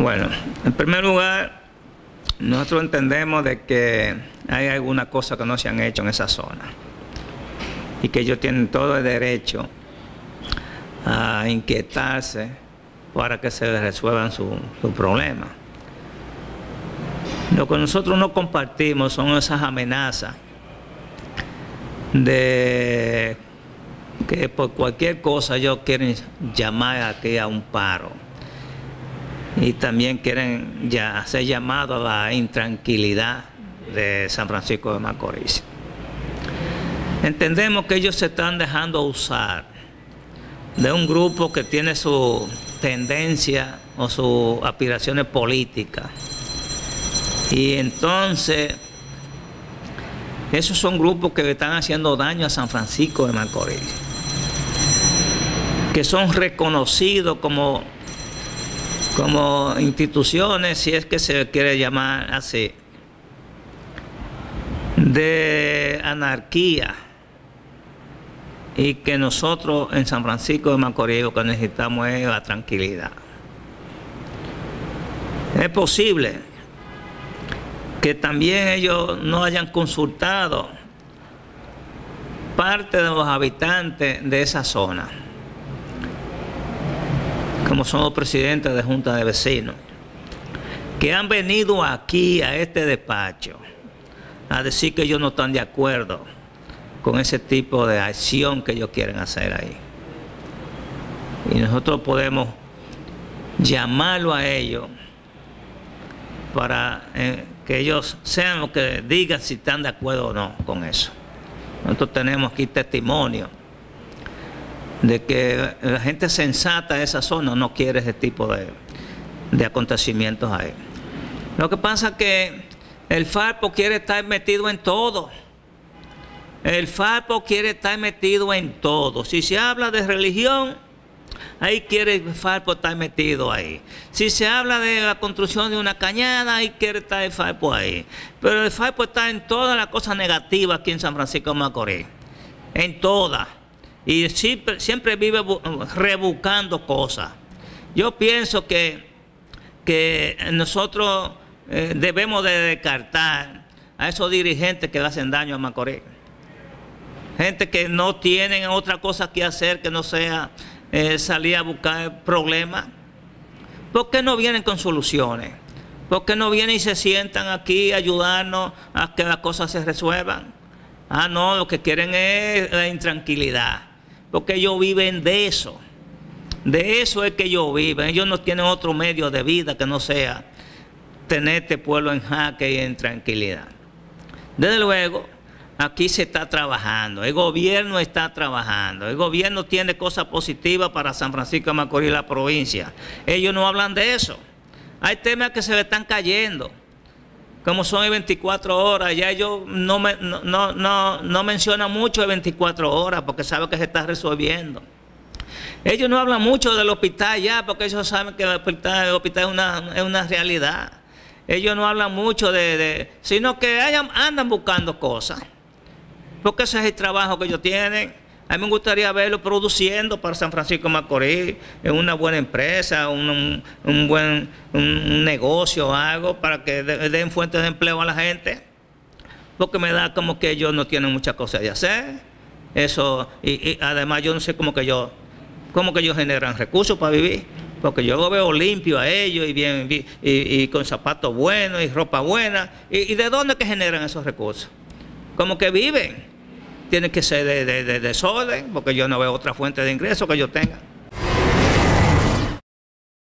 Bueno, en primer lugar, nosotros entendemos de que hay algunas cosas que no se han hecho en esa zona y que ellos tienen todo el derecho a inquietarse para que se resuelvan sus su problemas. Lo que nosotros no compartimos son esas amenazas de que por cualquier cosa ellos quieren llamar aquí a un paro y también quieren ya hacer llamado a la intranquilidad de San Francisco de Macorís. Entendemos que ellos se están dejando usar de un grupo que tiene su tendencia o sus aspiraciones políticas. Y entonces, esos son grupos que están haciendo daño a San Francisco de Macorís, que son reconocidos como, como instituciones, si es que se quiere llamar así, de anarquía y que nosotros en San Francisco de Macorís lo que necesitamos es la tranquilidad. Es posible que también ellos no hayan consultado parte de los habitantes de esa zona, como son los presidentes de junta de vecinos, que han venido aquí a este despacho a decir que ellos no están de acuerdo con ese tipo de acción que ellos quieren hacer ahí. Y nosotros podemos llamarlo a ellos para eh, que ellos sean los que digan si están de acuerdo o no con eso. Nosotros tenemos aquí testimonio de que la gente sensata de esa zona no quiere ese tipo de, de acontecimientos ahí. Lo que pasa es que el FARPO quiere estar metido en todo. El FARPO quiere estar metido en todo. Si se habla de religión, ahí quiere el FARPO estar metido ahí. Si se habla de la construcción de una cañada, ahí quiere estar el FARPO ahí. Pero el FARPO está en todas las cosas negativas aquí en San Francisco de Macorís. En todas. Y siempre, siempre vive rebuscando cosas. Yo pienso que, que nosotros eh, debemos de descartar a esos dirigentes que le hacen daño a Macorís gente que no tienen otra cosa que hacer que no sea eh, salir a buscar problemas. ¿Por qué no vienen con soluciones? ¿Por qué no vienen y se sientan aquí ayudarnos a que las cosas se resuelvan? Ah, no, lo que quieren es la intranquilidad. Porque ellos viven de eso. De eso es que ellos viven. Ellos no tienen otro medio de vida que no sea tener este pueblo en jaque y en tranquilidad. Desde luego, Aquí se está trabajando, el gobierno está trabajando, el gobierno tiene cosas positivas para San Francisco de Macorís y la provincia. Ellos no hablan de eso. Hay temas que se le están cayendo, como son el 24 horas, ya ellos no, no, no, no mencionan mucho de 24 horas porque saben que se está resolviendo. Ellos no hablan mucho del hospital ya porque ellos saben que el hospital, el hospital es, una, es una realidad. Ellos no hablan mucho de, sino que andan buscando cosas porque ese es el trabajo que ellos tienen. A mí me gustaría verlo produciendo para San Francisco de Macorís, en una buena empresa, un, buen un negocio, algo, para que den fuentes de empleo a la gente. Porque me da como que ellos no tienen muchas cosas de hacer. Eso, y, además yo no sé cómo que yo, cómo que ellos generan recursos para vivir. Porque yo lo veo limpio a ellos y bien y, con zapatos buenos y ropa buena. ¿Y, de dónde que generan esos recursos? Como que viven tiene que ser de, de, de desorden, porque yo no veo otra fuente de ingreso que yo tenga.